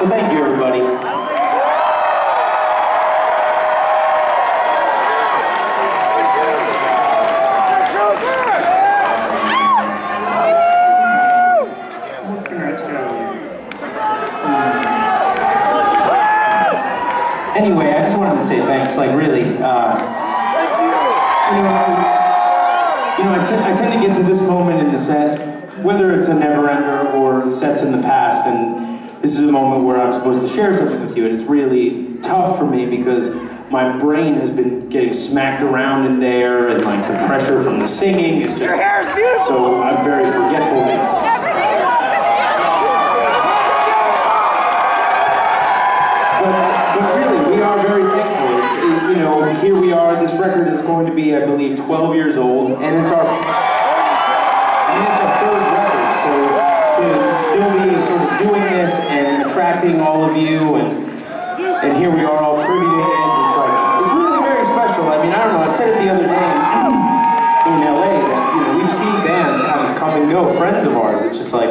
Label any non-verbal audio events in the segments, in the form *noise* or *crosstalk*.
So thank you, everybody. Anyway, I just wanted to say thanks. Like, really, uh, you know, you know, I, I tend to get to this moment in the set, whether it's a Neverender or sets in the past, and this is a moment where I'm supposed to share something with you, and it's really tough for me because my brain has been getting smacked around in there, and like the pressure from the singing is just. So I'm very forgetful. But, but really, we are very thankful. It's, it- you know, here we are. This record is going to be, I believe, 12 years old, and it's our, mean, it's our third record. So to still be sort of doing all of you, and and here we are all tributing it. It's like it's really very special. I mean, I don't know. I said it the other day in *clears throat* LA that you know we've seen bands kind of come and go, friends of ours. It's just like,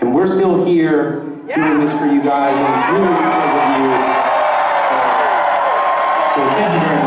and we're still here doing this for you guys, and it's really because of you. Uh, so thank you very much.